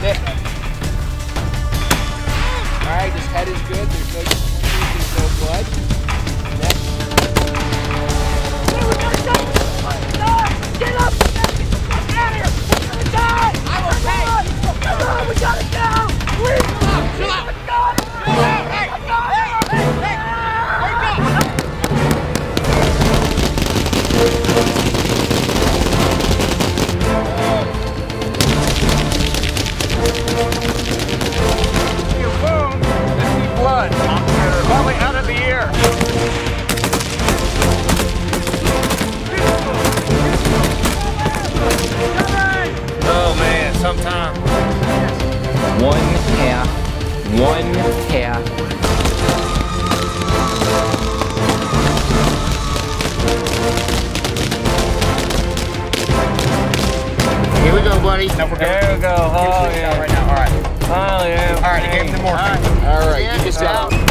bit. Alright, his head is good. There's no, there's no blood. One half. One half. Here we go, buddy. There we go. Oh yeah. Right now. All right. Oh yeah. All right, I gave him the morphine. All right, Yeah, get this it's out.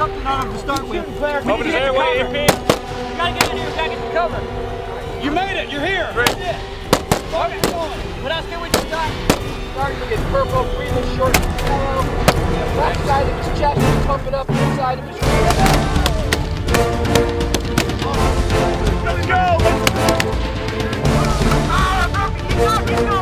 Something on him to start with. Open his airway, EP. You gotta get in here, you gotta get the cover. You made it. You're here. Okay. What else can we do, Doc? Starting to get purple, breathing short and shallow. Left side of his chest is pumping up this side of his chest. Let's go. Ah,